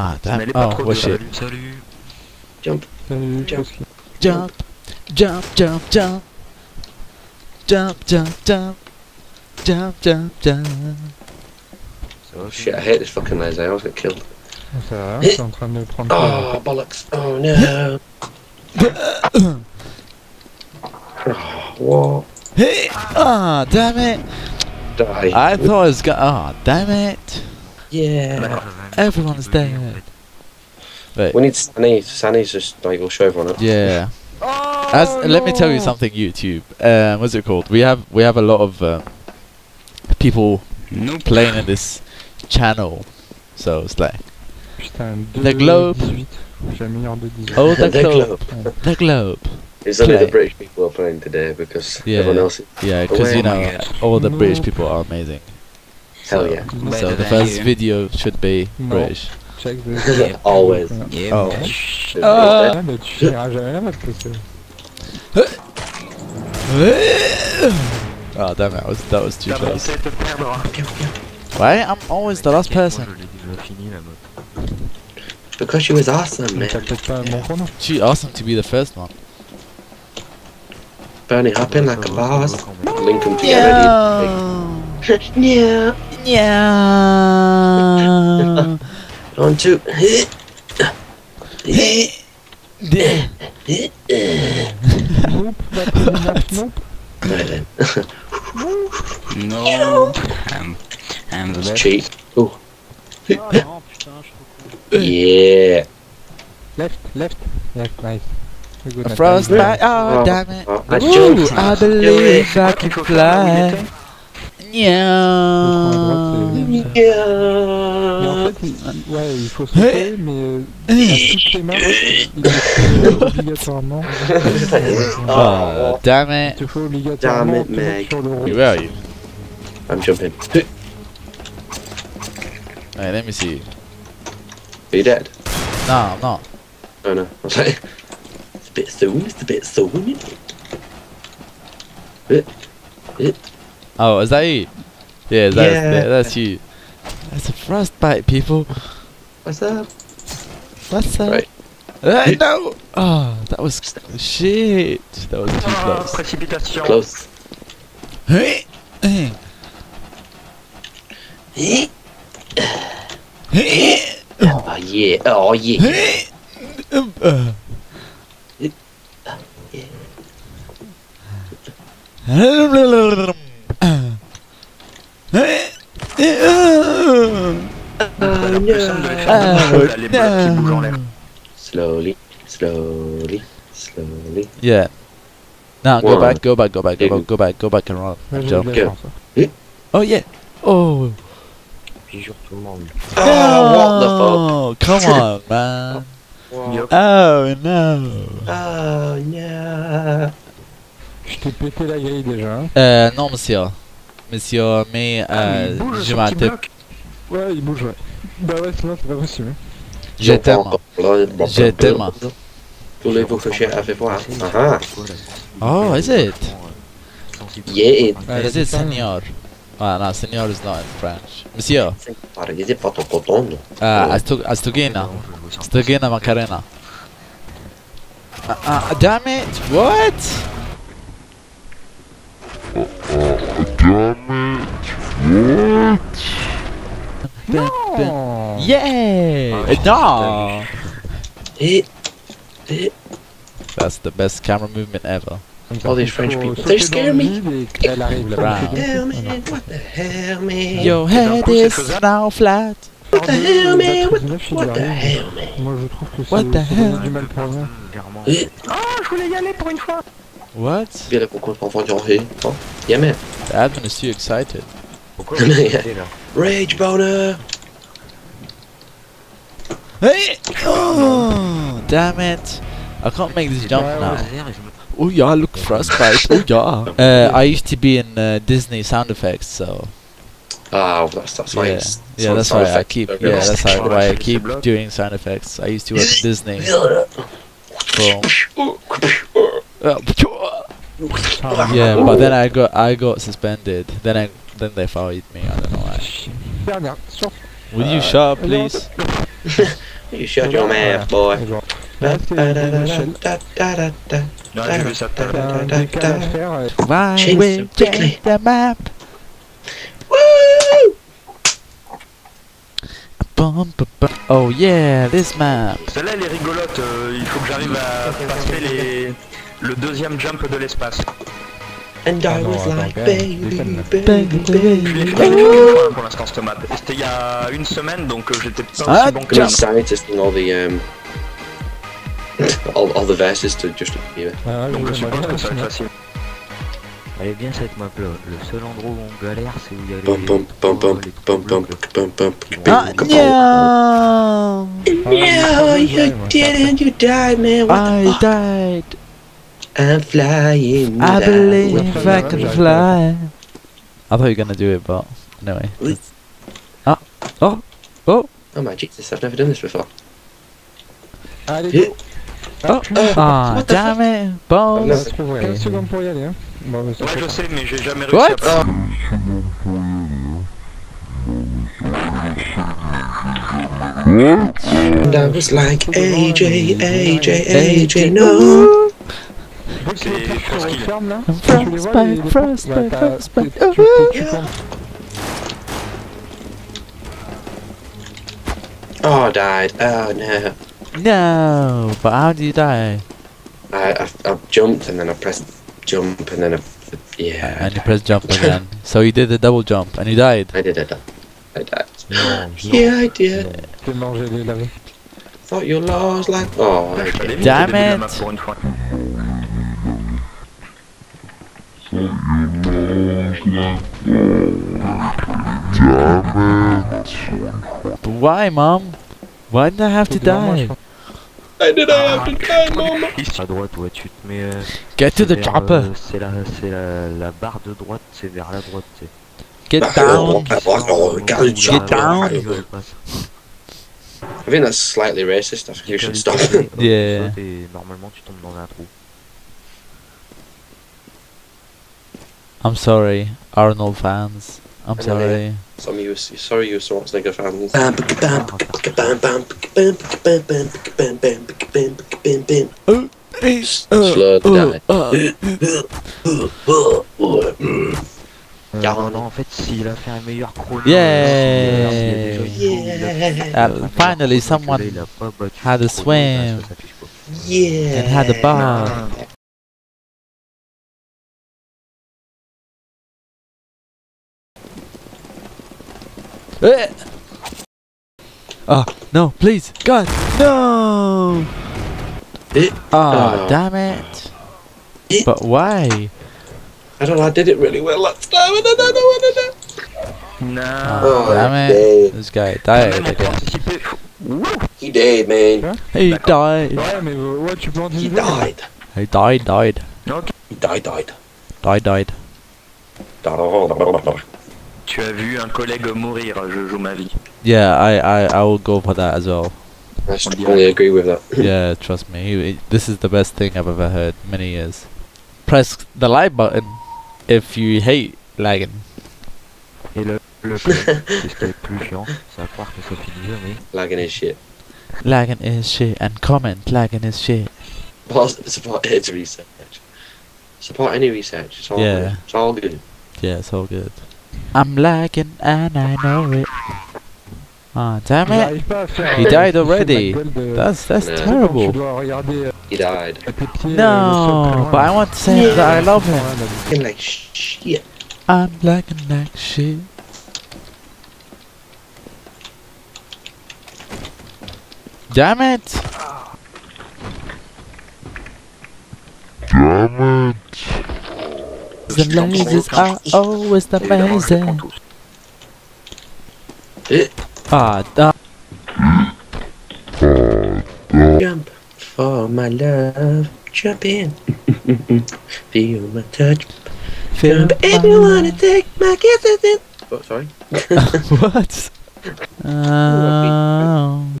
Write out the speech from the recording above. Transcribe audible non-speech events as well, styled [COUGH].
Ah, damn. est pas Oh, trop well, shit. Salut. Salut, Salut, Ciao. Koski. Jump, jump, jump, jump. Jump, jump, jump. Jump, jump, jump. Ça va, Shit, I hate this fucking laser. I always get killed. Ça va, je suis en train de prendre Oh, bollocks. Oh, no. [COUGHS] oh, what? Hey! Ah, damn it! Die. I thought I was gonna. Ah, damn it! Yeah. Everyone's dead. Wait. We need Sunny. Sunny's just like, we'll show everyone up. Yeah. As let me tell you something, YouTube. Um, what's it called? We have we have a lot of um, people Nope. playing in this channel, so it's like The globe. 18. J'ai un meilleur de 18. oh [LAUGHS] the The globe, globe. the globe. It's only Play. the British people are playing today because Yeah. everyone else is. Yeah, because you Oh know all the British people are amazing. Hell So- yeah. So the first you. video should be No. British. Check the [LAUGHS] Always. Yeah, Oh. man. Uh, mais tu finiras jamais là parce que oh damn it! That was that was too Ça va close. peut-être perdre. Why? I'm always the last Moi, person. je l'ai déjà fini la mode. Because she was awesome, mais man. t'as peut-être pas mon chrono. She asked him to be the first one. Bunny hopping like a boss. Ça va quand même. Link them together. Yeah. [LAUGHS] Yeah. On two. Nope, batterie map, nope. Right then. No. I'm, I'm the Let's best. cheat. Ooh. Ah non, putain, je suis Yeah. Left, left, left, nice. Very good, A Nathan. frostbite. Oh Oh. damn it! Oh, I Woo, jumped. I Do believe I qu'il can faut faire où il fly. Yeah. Mais en Yeah. fait, il, ouais, il faut sauter, mais euh, à toutes tes mains, il faut obligatoirement. Oh damn Il it! te faut obligatoirement Damn it, mec. sur le rond. Where are you? I'm jumping. Hey, let me see. Are you dead? No, I'm not. Oh no. I was like, it's a bit soon. It's a bit soon. Oh, is that you? Yeah, that's Yeah. that's you. That's a frostbite, people. What's up? What's up? Right. Uh, no! Oh, that was shit. That was too Ah, close. précipitation. Close. Hey, hey, hey, Oh yeah. Oh yeah. hey. Um, uh. L'air. Slowly. Slowly. Slowly. Yeah. Now go back, go back, go back, go back, go back, go back and run. And jump. hein. Oh yeah. Oh. Puis sur tout le monde. Oh, what the Oh, come on, [LAUGHS] man. fuck? Oh no. Oh no. Je t'ai pété la grille déjà. hein. Euh, non, monsieur. Monsieur, mais Ah, euh, il bouge, je bloc. Ouais, il bouge, ouais. Bah ouais, sinon c'est pas possible. J'ai J'entends tellement. encore plein de- J'ai tellement. Voulez-vous que je avec voir? Ah Oh, is it? Yeah. Ouais, Is it différence- Senor? Ah, no, Senor is not in French. Monsieur, Parliez pas ton coton. uh, Astu- Astugina. Astugina Macarena. Ah, ah, damn it! What? Non Yeah! Ah, no! Eh. Eh. That's the best camera movement ever. All these French faut people, sauter they dans scare le me. vide et Elle arrive là-bas. Brown. Hell man, what the hell man? Your Et d'un head coup, c'est is faisable. now flat. What the hell man? What, 39, il what the arrive. hell man? Moi je trouve que What c'est the ça donne hell? du mal pour rien. Clairement. Eh. Ah, je voulais y aller pour une fois. What? Bien là pourquoi on va dire hey. Oh. Yeah man. The admin is too excited. Pourquoi vous arrêtez, là Rage boner. Hey! Oh, [GASPS] damn it! I can't make this jump now. ouais. Derrière, et je me- Oh yeah, I look frostbite. Oh yeah. [LAUGHS] Uh, I used to be in uh, Disney sound effects, so Ah, that's that's why. yeah, it's- yeah, that's why I keep yeah, that's how, why I keep doing sound effects. I used to work at Disney. Boom. Ah, Yeah, but then I got I got suspended. Then I then they fired me. I don't know why. Dernière. Will you Uh, shut up, please? you shut your mouth, boy. Non, Change the map? Oh yeah, this map. Celle-là elle est rigolote, euh, il faut que j'arrive à passer les... le deuxième jump de l'espace. And I Ah was like, baby, baby, baby. je l'ai fait une fois pour l'instant, cette map. C'était il y a une semaine, donc euh, j'étais pas aussi Ah, bon que Good ça. scientist and all the um, all, all the verses to just appear. ouais, ouais, Donc je suppose que ça va être facile. Elle est bien cette map là. Le seul endroit où on galère, c'est où il y a les. Bum bum bum bum les bum trous bum bleus, bum bum qui vont- Ah, Come no! No, you didn't. You died, man. What the I died. I'm flying. I believe I can fly. I thought you were gonna do it, but anyway. Oui. Ah, oh, oh, Oh my Jesus! I've never done this before. Allez, Yeah. go oh, ah, what the damn it, Oh, balls. no. On se trouve 15 secondes pour y aller. Hein. Bon, mais ça Ouais, fait je pas. sais, mais j'ai jamais réussi What? à passer. And I was like, AJ, AJ, AJ, no. Frostbite, frostbite, frostbite. Oh, I died. Oh, no. No, but how did you die? I, I, I jumped and then I pressed jump and then I. Yeah. And you pressed jump again. [LAUGHS] so you did a double jump and you died. I did it. I died. Yeah, I did. No. Thought you lost like. Oh, Damn it. But why, mom? Why did I have to die? Why did I have to die, mom? à droite, ouais, tu te mets. euh, Get to c'est the vers, chopper. euh, C'est la, c'est la, la barre de droite, c'est vers la droite, tu. Get down. Ah, down. elle passe. I think that's slightly racist. I think you should Tu stop. Yeah. normalement, tu tombes dans un trou. I'm sorry, Arnold fans. I'm sorry. Some you, sorry, you Schwarzenegger fans. Yeah. finally, someone had a swim yeah. and had a bath. Oh no, please, God, no! Eh. Oh, Oh. damn it! Eh. But why? I don't know. I did it really well last time. I don't know what I did. Non. Oh, damn it! man. This guy died même, on peut again. He died, man. He died. Ouais, mais ouais, tu peux en He dire. died. He died. Died. He died. Died. Died. Died. Tu as vu un collègue mourir, je joue ma vie. Yeah, I, I, I will go for that as well. I strongly agree with that. yeah, trust me. He, he- this is the best thing I've ever heard in many years. Press the like button if you hate lagging. Et le, le [LAUGHS] club, c'est ce qui est plus chiant, c'est à croire que ça finit jamais. Lagging his shit. Lagging is shit and comment lagging is shit. Well, support its research. Support any research. It's all Yeah. good. It's all good. Yeah, it's all good. I'm lagging and I know it. Ah, damn it! He died already. That's that's yeah. terrible. He died. No, but I want to say yeah. that I love him. I'm Like shit. I'm lagging like shit. Damn it! Damn it! The lasers are always amazing. Eh. Ah, da- Jump for my love. Jump in. [LAUGHS] Feel my touch. feel Jump if you wanna take my kisses in. Oh, sorry. [LAUGHS] [LAUGHS] what? Oh.